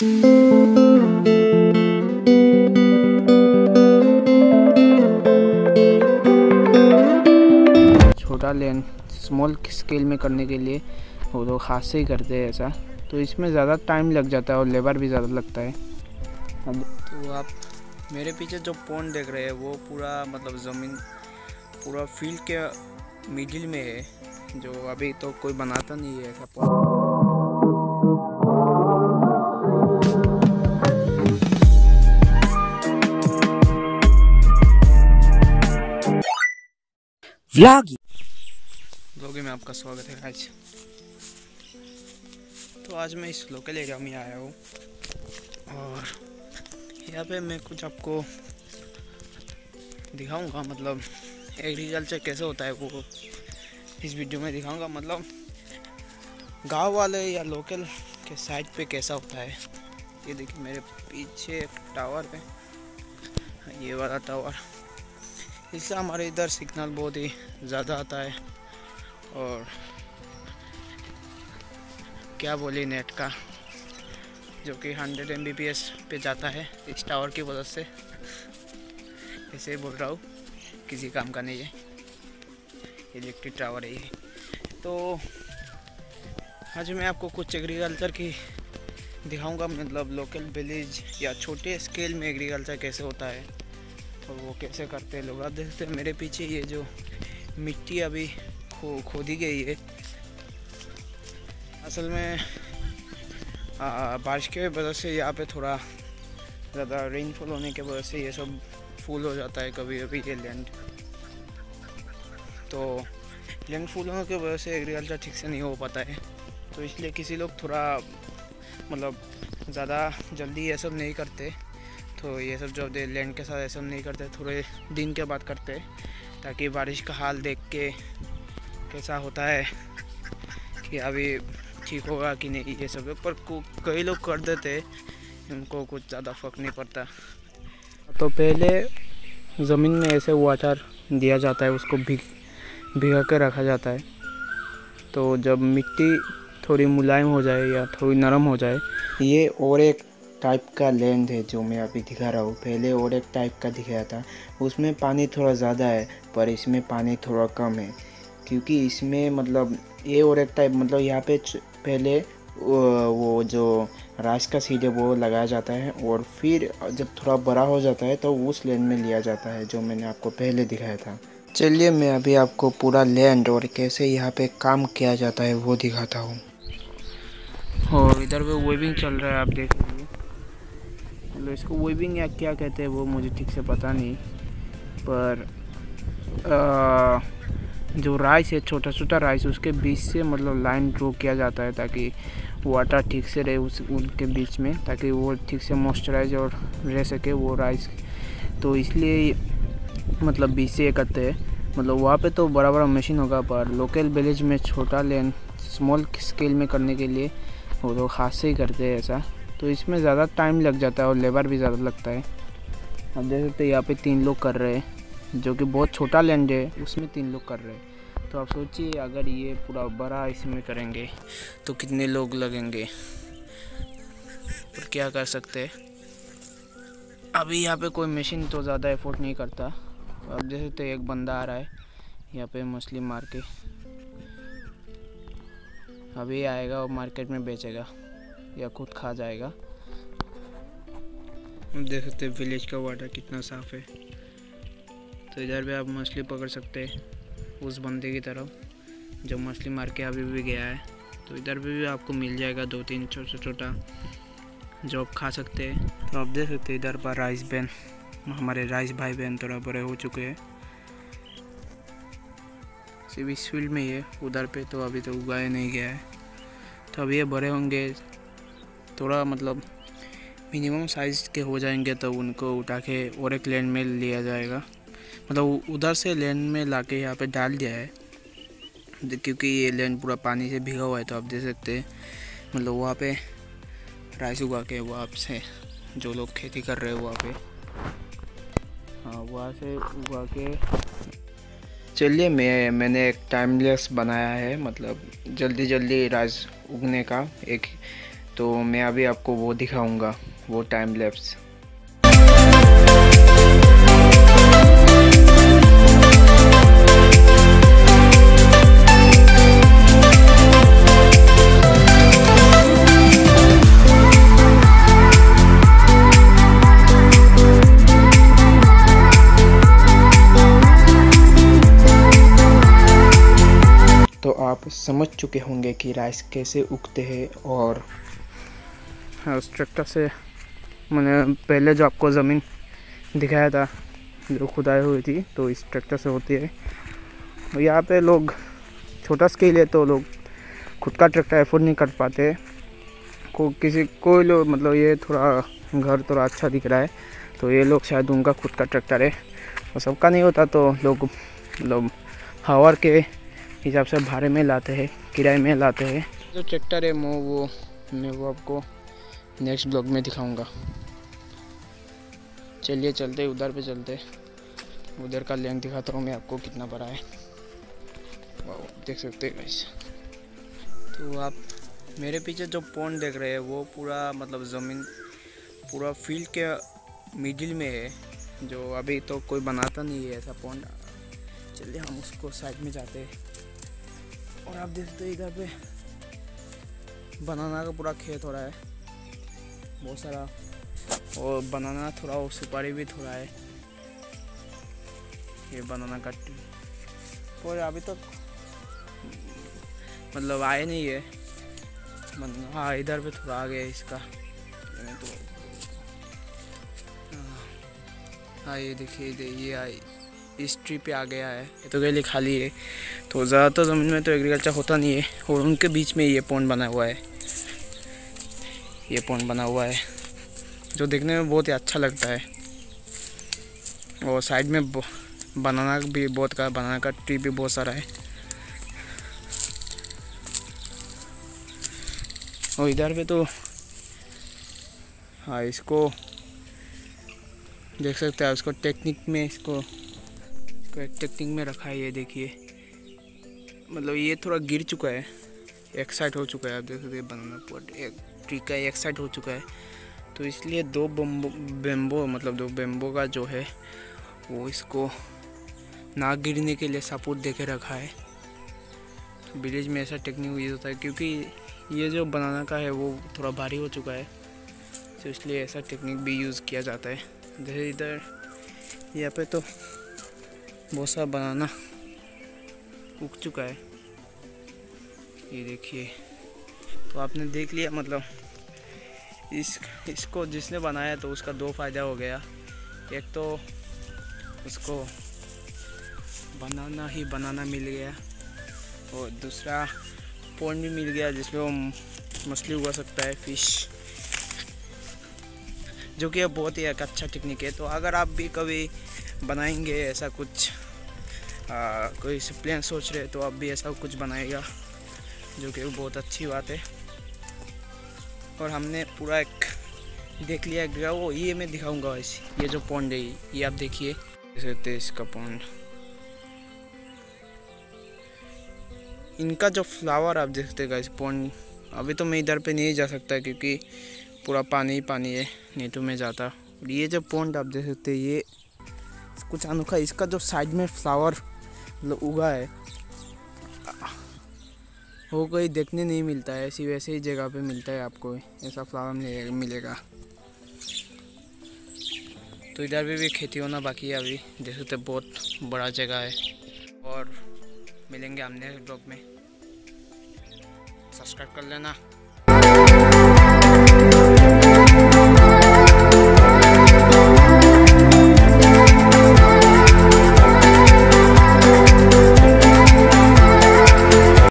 छोटा लेन small scale में करने के लिए वो लोग हाथ से ही करते हैं ऐसा। तो इसमें ज़्यादा टाइम लग जाता है और लेबर भी ज़्यादा लगता है। तो आप मेरे पीछे जो पोन देख रहे हैं, वो पूरा मतलब ज़मीन, पूरा फ़ील्ड के मिडिल में है, जो अभी तो कोई बनाता नहीं है ऐसा पॉन्ड व्लॉग में आपका स्वागत है आज। तो आज मैं इस लोकल एरिया में आया हूँ। और यहाँ पे मैं कुछ आपको दिखाऊँगा मतलब एग्रीकल्चर कैसे होता है वो इस वीडियो में दिखाऊँगा मतलब गाँव वाले या लोकल के साइड पे कैसा होता है। ये देखिए मेरे पीछे एक टावर पे, ये वाला टावर इससे हमारे इधर सिग्नल बहुत ही ज़्यादा आता है। और क्या बोली नेट का, जो कि 100 एम पे जाता है इस टावर की वजह से। ऐसे ही बोल रहा हूँ, किसी काम का नहीं है। इलेक्ट्रिक टावर है ये। तो आज मैं आपको कुछ एग्रीकल्चर की दिखाऊँगा मतलब लोकल विलेज या छोटे स्केल में एग्रीकल्चर कैसे होता है। और वो कैसे करते हैं लोग? आप देख सकते हैं मेरे पीछे ये जो मिट्टी अभी खो, खोदी गई है। असल में बारिश के वजह से यहाँ पे थोड़ा ज़्यादा रेनफॉल होने की वजह से ये सब फूल हो जाता है कभी कभी ये लैंड तो लैंड फूल होने की वजह से एग्रीकल्चर ठीक से नहीं हो पाता है। तो इसलिए किसी लोग थोड़ा मतलब ज़्यादा जल्दी ये सब नहीं करते। तो ये सब जो लैंड के साथ सब नहीं करते, थोड़े दिन के बाद करते, ताकि बारिश का हाल देख के कैसा होता है कि अभी ठीक होगा कि नहीं ये सब। पर कई लोग कर देते, उनको कुछ ज़्यादा फ़र्क नहीं पड़ता। तो पहले ज़मीन में ऐसे वाटर दिया जाता है, उसको भिग भिगा के रखा जाता है। तो जब मिट्टी थोड़ी मुलायम हो जाए या थोड़ी नरम हो जाए, ये और एक टाइप का लैंड है जो मैं अभी दिखा रहा हूँ। पहले और एक टाइप का दिखाया था। उसमें पानी थोड़ा ज़्यादा है, पर इसमें पानी थोड़ा कम है। क्योंकि इसमें मतलब ये और एक टाइप मतलब यहाँ पे पहले वो जो राइस का सीड है वो लगाया जाता है और फिर जब थोड़ा बड़ा हो जाता है तो उस लैंड में लिया जाता है, जो मैंने आपको पहले दिखाया था। चलिए मैं अभी आपको पूरा लैंड और कैसे यहाँ पे काम किया जाता है वो दिखाता हूँ। और इधर पे वेबिंग चल रहा है, आप देख मतलब इसको वेबिंग या क्या कहते हैं वो मुझे ठीक से पता नहीं। पर आ, जो राइस है छोटा छोटा राइस उसके बीच से मतलब लाइन ड्रॉ किया जाता है ताकि वाटर ठीक से रहे उस उनके बीच में ताकि वो ठीक से मॉइस्चराइज और रह सके वो राइस तो इसलिए मतलब बीच से ये करते हैं। मतलब वहाँ पे तो बड़ा बड़ा मशीन होगा पर लोकल विलेज में छोटा लेन स्मॉल स्केल में करने के लिए वो लोग हाथ से ही करते हैं ऐसा। तो इसमें ज़्यादा टाइम लग जाता है और लेबर भी ज़्यादा लगता है। अब देख सकते यहाँ पे तीन लोग कर रहे हैं, जो कि बहुत छोटा लैंड है, उसमें तीन लोग कर रहे हैं। तो आप सोचिए, अगर ये पूरा बड़ा इसमें करेंगे तो कितने लोग लगेंगे? और क्या कर सकते हैं? अभी यहाँ पे कोई मशीन तो ज़्यादा एफोर्ड नहीं करता। अब देख सकते एक बंदा आ रहा है, यहाँ पे मछली मार के। अभी आएगा और मार्केट में बेचेगा। या खुद खा जाएगा। देख सकते हैं विलेज का वाटर कितना साफ़ है। तो इधर भी आप मछली पकड़ सकते हैं उस बंदे की तरफ़ जो मछली मार के अभी भी गया है तो इधर भी, भी आपको मिल जाएगा दो तीन छोटा छोटा जो आप खा सकते हैं। तो आप देख सकते हैं इधर पर राइस बहन हमारे राइस भाई बहन थोड़ा बड़े हो चुके हैं। सिर्फ़ इस फ़ील्ड में ही है उधर पे तो अभी तो उगाया नहीं गया है। तो अभी ये बड़े होंगे थोड़ा मतलब मिनिमम साइज़ के हो जाएँगे तो उनको उठा के और एक लैंड में लिया जाएगा। मतलब उधर से लैंड में ला के यहाँ पर डाल दिया है। क्योंकि ये लैंड पूरा पानी से भिगा हुआ है तो आप देख सकते हैं। मतलब वहाँ पे राइस उगा के वहाँ से जो लोग खेती कर रहे हैं वहाँ पे। हाँ वहाँ से उगा के चलिए मैं, मैंने एक टाइमलेस बनाया है मतलब जल्दी जल्दी राइस उगने का एक तो मैं अभी आपको वो दिखाऊँगा, वो टाइम लैप्स तो आप समझ चुके होंगे कि राइस कैसे उगते हैं और उस ट्रैक्टर से मैंने पहले जो आपको ज़मीन दिखाया था, जो खुदाई हुई थी तो इस ट्रैक्टर से होती है। यहाँ पे लोग, छोटा स्केल है तो लोग खुद का ट्रैक्टर एफोर्ड नहीं कर पाते। को, किसी, कोई लोग मतलब ये थोड़ा घर थोड़ा अच्छा दिख रहा है तो ये लोग शायद उनका खुद का ट्रैक्टर है। और सबका नहीं होता तो लोग मतलब हावर के हिसाब से भाड़े में लाते हैं, किराए में लाते हैं। जो ट्रैक्टर है, मो, वो मैं वो आपको नेक्स्ट ब्लॉग में दिखाऊँगा। चलिए चलते, उधर पे चलते। उधर का लेंथ दिखाता हूँ मैं आपको कितना बड़ा है। वाह देख सकते हैं तो आप मेरे पीछे जो पॉन्ड देख रहे हैं, वो पूरा मतलब ज़मीन, पूरा फ़ील्ड के मिडिल में है, जो अभी तो कोई बनाता नहीं है ऐसा पॉन्ड चलिए हम उसको साइड में जाते हैं। और आप देखते हैं इधर पे, बनाना का पूरा खेत हो रहा है। बहुत सारा। और बनाना थोड़ा और सुपारी भी थोड़ा है। ये बनाना का और अभी तक तो मतलब आए नहीं है। हाँ इधर पे थोड़ा आ गया इसका। तो हाँ, ये देखिए ये आई इस ट्री पे आ गया है। ये तो गली खाली है। तो ज़्यादातर ज़मीन में तो एग्रीकल्चर होता नहीं है। और उनके बीच में ये पॉन्ड बना हुआ है। ये पॉन्ड बना हुआ है, जो देखने में बहुत ही अच्छा लगता है। और साइड में बनाना भी बहुत का, बनाना का ट्री भी बहुत सारा है। और इधर पे तो हाँ इसको देख सकते हैं उसको टेक्निक में, इसको इसको एक टेक्निक में रखा है, ये देखिए। मतलब ये थोड़ा गिर चुका है, एक साइड हो चुका है, आप देख सकते हैं, बनाना पॉट एक ट्री का एक साइड हो चुका है। तो इसलिए दो बम्बो बेम्बो मतलब दो बेम्बो का जो है, वो इसको ना गिरने के लिए सपोर्ट दे के रखा है। विलेज में ऐसा टेक्निक यूज़ होता है, क्योंकि ये जो बनाना का है, वो थोड़ा भारी हो चुका है। तो इसलिए ऐसा टेक्निक भी यूज़ किया जाता है। जैसे इधर, यहाँ पे तो बहुत सारा बनाना उग चुका है। ये देखिए। तो आपने देख लिया मतलब इस इसको जिसने बनाया तो उसका दो फ़ायदा हो गया। एक तो उसको बनाना ही बनाना मिल गया और दूसरा पॉन्ड भी मिल गया जिसमें वो मछली उगा सकता है फ़िश जो कि बहुत ही एक अच्छा टेक्निक है। तो अगर आप भी कभी बनाएँगे ऐसा कुछ आ, कोई प्लान सोच रहे तो आप भी ऐसा कुछ बनाएगा जो कि बहुत अच्छी बात है। और हमने पूरा एक देख लिया गया वो ये मैं दिखाऊँगा वैसे, ये जो पॉन्ड है, ये आप देखिए। इसका पॉन्ड इनका जो फ्लावर आप देख सकते हैं पॉन्ड अभी तो मैं इधर पे नहीं जा सकता क्योंकि पूरा पानी ही पानी है, नहीं तो मैं जाता। ये जो पॉन्ड आप देख सकते हैं, ये कुछ अनोखा इसका जो साइड में फ्लावर उगा है वो कोई देखने नहीं मिलता है ऐसी वैसे ही जगह पे मिलता है आपको ऐसा फ्लावर मिलेगा। तो इधर भी, भी खेती होना बाकी है अभी देख सकते बहुत बड़ा जगह है। और मिलेंगे हमने ब्लॉग में। सब्सक्राइब कर लेना।